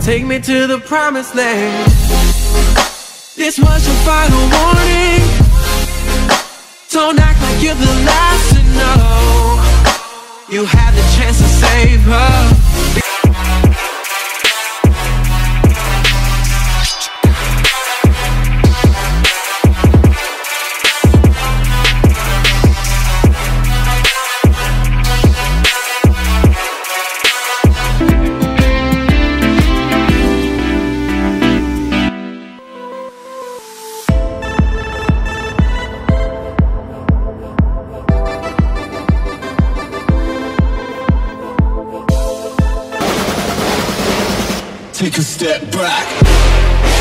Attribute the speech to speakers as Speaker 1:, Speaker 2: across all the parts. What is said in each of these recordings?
Speaker 1: Take me to the promised land. This was your final warning. Don't act like you're the last to know. You had the chance to save her.
Speaker 2: Take a step back.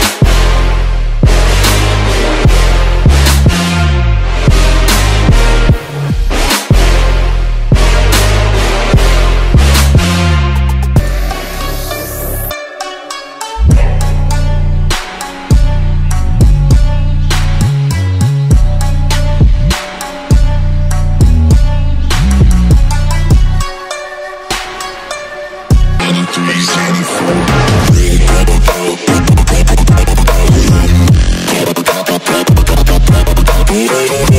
Speaker 3: I am